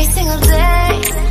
every single day.